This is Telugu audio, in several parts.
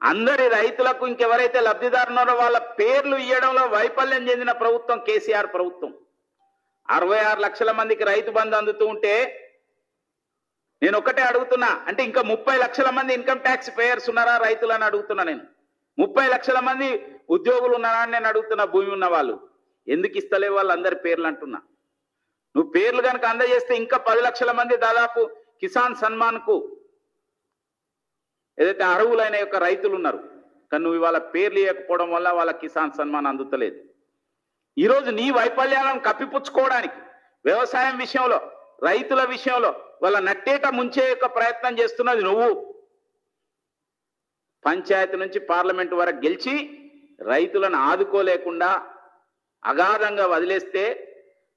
అందరి రైతులకు ఇంకెవరైతే లబ్ధిదారున్నారో వాళ్ళ పేర్లు ఇవ్వడంలో వైఫల్యం చెందిన ప్రభుత్వం కేసీఆర్ ప్రభుత్వం. అరవై ఆరు లక్షల మందికి రైతు బంధు అందుతూ ఉంటే నేను ఒకటే అడుగుతున్నా అంటే ఇంకా ముప్పై లక్షల మంది ఇన్కమ్ ట్యాక్స్ పేయర్స్ ఉన్నారా రైతులని అడుగుతున్నా నేను. ముప్పై లక్షల మంది ఉద్యోగులు ఉన్నారా అని నేను అడుగుతున్నా భూమి ఉన్న వాళ్ళు. ఎందుకు ఇస్తలే వాళ్ళందరి పేర్లు అంటున్నా. నువ్వు పేర్లు కనుక అందజేస్తే ఇంకా పది లక్షల మంది దాదాపు కిసాన్ సన్మాన్కు ఏదైతే అర్హులైన యొక్క రైతులు ఉన్నారు కానీ నువ్వు ఇవాళ పేర్లు ఇవ్వకపోవడం వల్ల వాళ్ళ కిసాన్ సన్మాన్ అందుతలేదు. ఈరోజు నీ వైఫల్యాలను కప్పిపుచ్చుకోవడానికి వ్యవసాయం విషయంలో రైతుల విషయంలో వాళ్ళ నట్టేట ముంచే యొక్క ప్రయత్నం చేస్తున్నది నువ్వు. పంచాయతీ నుంచి పార్లమెంట్ వరకు గెలిచి రైతులను ఆదుకోలేకుండా అగాధంగా వదిలేస్తే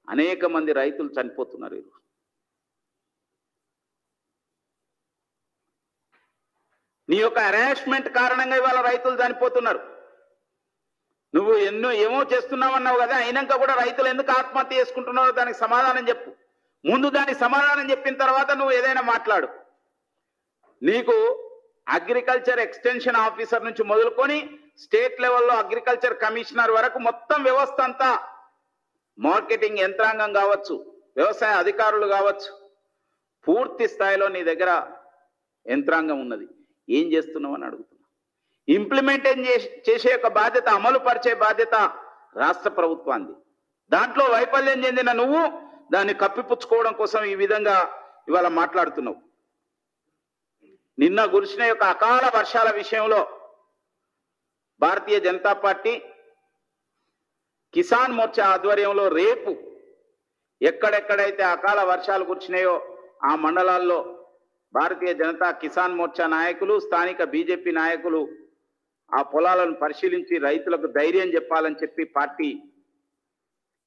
అనేక మంది రైతులు చనిపోతున్నారు నీ యొక్క అరేంజ్మెంట్ కారణంగా ఇవాళ రైతులు చనిపోతున్నారు. నువ్వు ఎన్నో ఏమో చేస్తున్నావన్నావు కదా అయినాక కూడా రైతులు ఎందుకు ఆత్మహత్య చేసుకుంటున్నారో దానికి సమాధానం చెప్పు. ముందు దానికి సమాధానం చెప్పిన తర్వాత నువ్వు ఏదైనా మాట్లాడు. నీకు అగ్రికల్చర్ ఎక్స్టెన్షన్ ఆఫీసర్ నుంచి మొదలుకొని స్టేట్ లెవెల్లో అగ్రికల్చర్ కమిషనర్ వరకు మొత్తం వ్యవస్థ అంతా మార్కెటింగ్ యంత్రాంగం కావచ్చు వ్యవసాయ అధికారులు కావచ్చు పూర్తి స్థాయిలో నీ దగ్గర యంత్రాంగం ఉన్నది. ఏం చేస్తున్నావు అని అడుగుతున్నా. ఇంప్లిమెంటేషన్ చేసే యొక్క బాధ్యత అమలు పరిచే బాధ్యత రాష్ట్ర ప్రభుత్వాన్ని దాంట్లో వైఫల్యం చెందిన నువ్వు దాన్ని కప్పిపుచ్చుకోవడం కోసం ఈ విధంగా ఇవాళ మాట్లాడుతున్నావు. నిన్న గురిసిన యొక్క అకాల వర్షాల విషయంలో భారతీయ జనతా పార్టీ కిసాన్ మోర్చా ఆధ్వర్యంలో రేపు ఎక్కడెక్కడైతే అకాల వర్షాలు కురిచినాయో ఆ మండలాల్లో భారతీయ జనతా కిసాన్ మోర్చా నాయకులు స్థానిక బీజేపీ నాయకులు ఆ పొలాలను పరిశీలించి రైతులకు ధైర్యం చెప్పాలని చెప్పి పార్టీ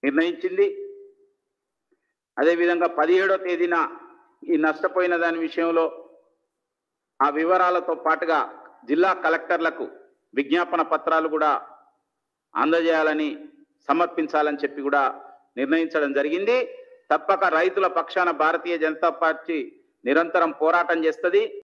నిర్ణయించింది. అదేవిధంగా పదిహేడో తేదీన ఈ నష్టపోయిన దాని విషయంలో ఆ వివరాలతో పాటుగా జిల్లా కలెక్టర్లకు విజ్ఞాపన పత్రాలు కూడా అందజేయాలని సమర్పించాలని చెప్పి కూడా నిర్ణయించడం జరిగింది. తప్పక రైతుల పక్షాన భారతీయ జనతా పార్టీ నిరంతరం పోరాటం చేస్తుంది.